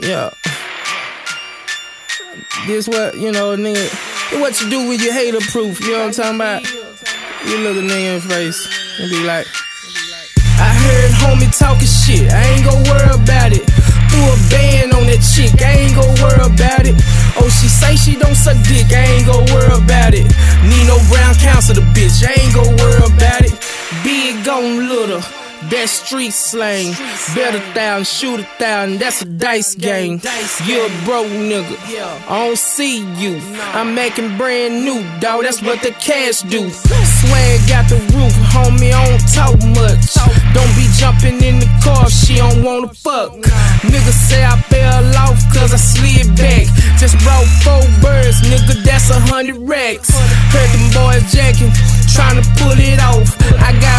Yeah. This what, you know, nigga, what you do with your hater proof, you know what I'm talking about? You look a nigga in the face and be like, I heard homie talking shit, I ain't gon' worry about it. Threw a band on that chick, I ain't gon' worry about it. Oh, she say she don't suck dick, I ain't gon' worry about it. Nino Brown counsel the bitch, I ain't gon' worry about it. Big on little. That street slang, bet a thousand, shoot a thousand, that's a dice game. You a broke nigga, I don't see you. I'm making brand new, dawg, that's what the cash do. Swag got the roof, homie, I don't talk much. Don't be jumping in the car, she don't wanna fuck. Nigga say I fell off cause I slid back. Just brought four birds, nigga, that's a hundred racks. Heard them boys jacking, trying to pull it off.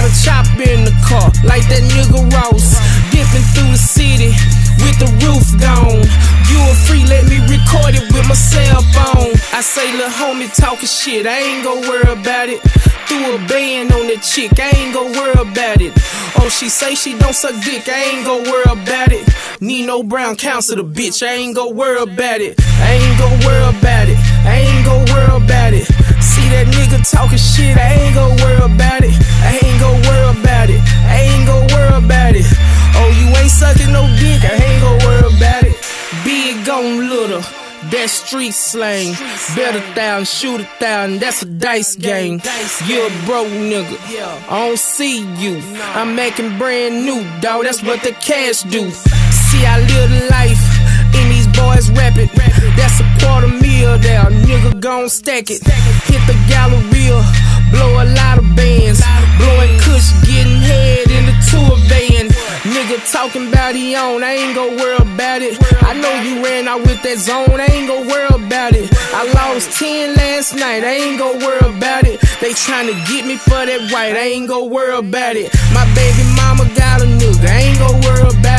A chop in the car like that nigga Ross. Dipping through the city with the roof gone. You a free, let me record it with my cell phone. I say, little homie talking shit, I ain't gon' worry about it. Threw a band on that chick, I ain't gon' worry about it. Oh, she say she don't suck dick, I ain't gon' worry about it. Nino Brown counsel the bitch, I ain't gon' worry about it. I ain't gon' worry about it. That street slang, bet a thousand, shoot a thousand, that's a dice game. You a broke nigga, I don't see you. I'm making brand new, dawg, that's what the cash do. See, I live the life, and these boys rap it. That's a quarter meal there, nigga gon' stack it. Hit the Galleria, blow a lot Talking about he on, I ain't gon' worry about it. I know you ran out with that zone, I ain't gon' worry about it. I lost 10 last night, I ain't gon' worry about it. They tryna get me for that right, I ain't gon' worry about it. My baby mama got a nigga, I ain't gon' worry about it.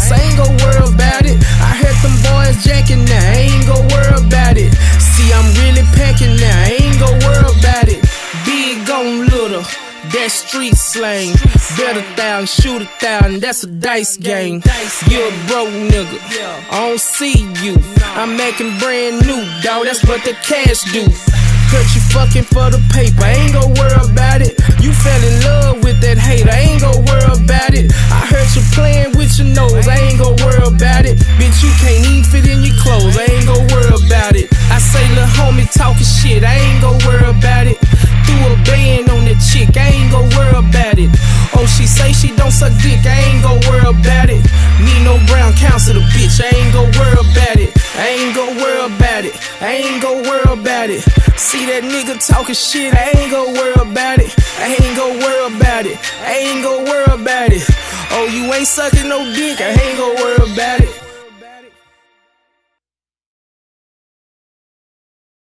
House, I ain't gon' worry about it. I heard them boys jacking now, I ain't gon' worry about it. See, I'm really packing now, I ain't gon' worry about it. Big on little. That street slang, bet a thousand, shoot a thousand, that's a dice game. You a broke nigga, I don't see you. I'm making brand new, dawg, that's what the cash do. Hurt you fucking for the paper, I ain't gon' worry about it. You fell clothes, I ain't gon' worry about it. I say, little homie talking shit, I ain't gon' worry about it. Threw a band on that chick, I ain't gon' worry about it. Oh, she say she don't suck dick, I ain't gon' worry about it. Nino Brown counsel the bitch, I ain't gon' worry about it. I ain't gon' worry about it. I ain't gon' worry about it. See that nigga talking shit, I ain't gon' worry about it. I ain't gon' worry about it. I ain't gon' worry about it. Oh, you ain't sucking no dick, I ain't gon' worry about it.